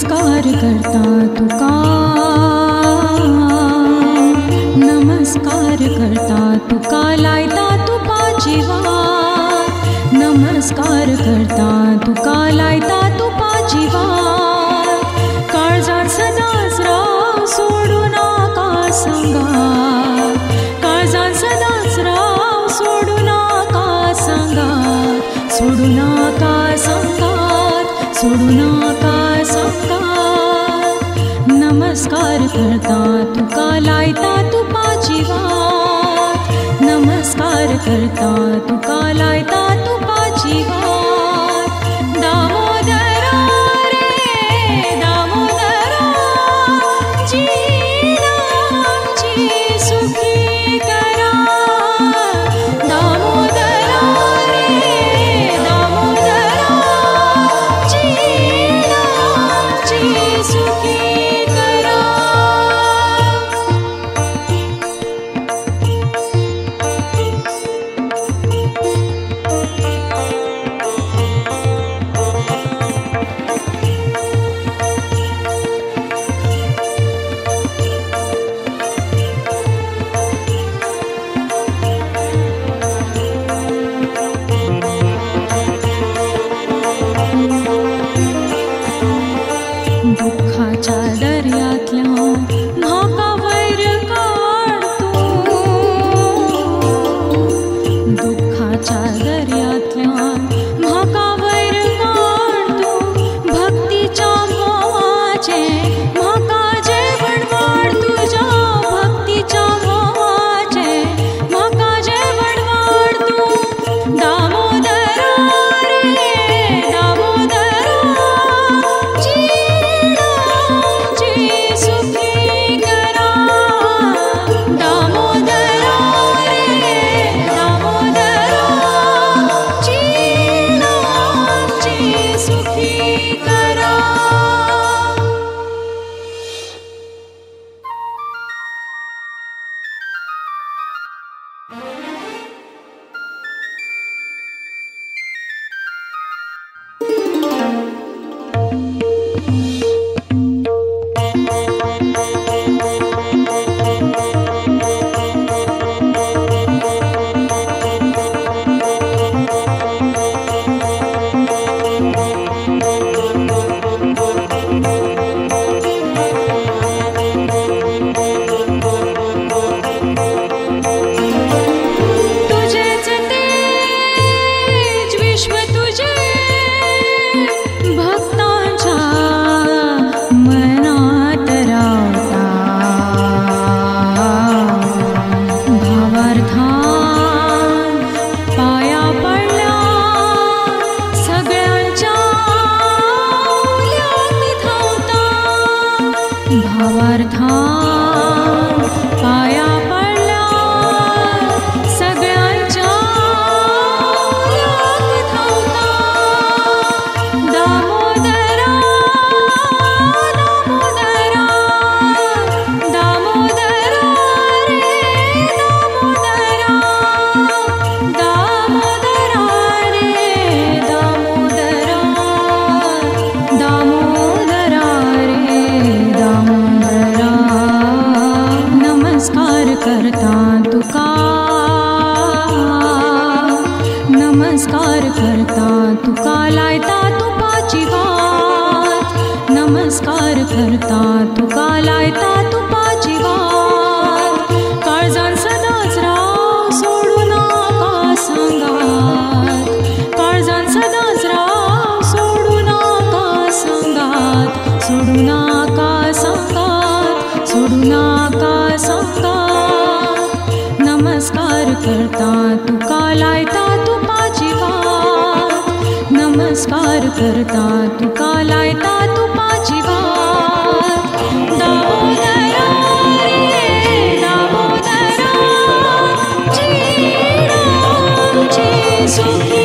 नमस्कार करता तुका नमस्कार करता तुका लायता तुपा जिवा नमस्कार करता तुका लायता तुपा जिवा काळजात सदाच राव सोडू नाका संगा। काळजात सदाच राव सोडू नाका संगात सोडू नाका संगात सोडू नाका संगात नमस्कार करता तुका लायता तू जिवात नमस्कार करता तुका लायता तुपा magic. करता तुका। नमस्कार करता तुका लायता तुपाची वात नमस्कार करता तुका लायता तुपाची करता तुका लायता तुपाची वात. नमस्कार करता तुका लायता तुपाची वात. दामोदरा दामोदरा जीवनाची सुखी